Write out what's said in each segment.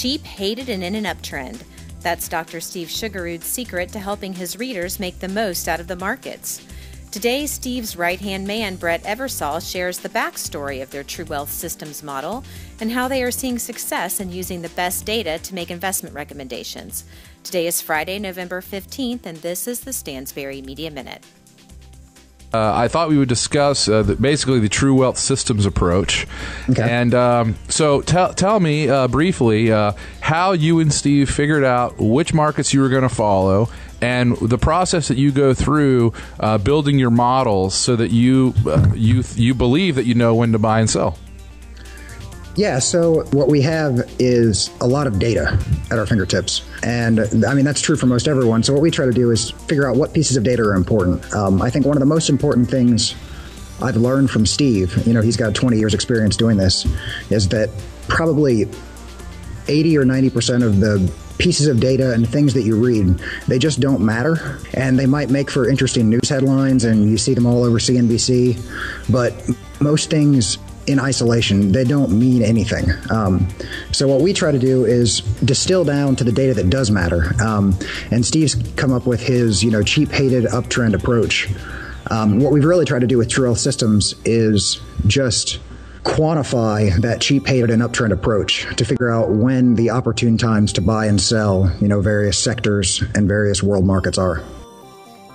cheap, hated, an in and up trend. That's Dr. Steve Sjuggerud's secret to helping his readers make the most out of the markets. Today, Steve's right hand man, Brett Eversole, shares the backstory of their True Wealth Systems model and how they are seeing success in using the best data to make investment recommendations. Today is Friday, November 15th, and this is the Stansberry Media Minute. Uh, I thought we would discuss uh, the, basically the True Wealth Systems approach. Okay. And um, so tell, tell me uh, briefly uh, how you and Steve figured out which markets you were going to follow and the process that you go through uh, building your models so that you, uh, you, you believe that you know when to buy and sell. Yeah, so what we have is a lot of data at our fingertips. And I mean, that's true for most everyone. So what we try to do is figure out what pieces of data are important. Um, I think one of the most important things I've learned from Steve, you know, he's got 20 years experience doing this, is that probably 80 or 90% of the pieces of data and things that you read, they just don't matter. And they might make for interesting news headlines and you see them all over CNBC. But most things in isolation. They don't mean anything. Um, so what we try to do is distill down to the data that does matter. Um, and Steve's come up with his, you know, cheap hated uptrend approach. Um, what we've really tried to do with True Wealth Systems is just quantify that cheap hated and uptrend approach to figure out when the opportune times to buy and sell, you know, various sectors and various world markets are.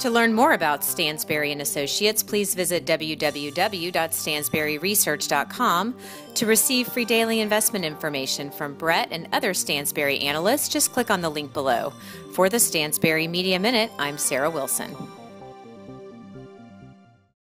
To learn more about Stansberry and Associates, please visit www.stansberryresearch.com. To receive free daily investment information from Brett and other Stansberry analysts, just click on the link below. For the Stansberry Media Minute, I'm Sarah Wilson.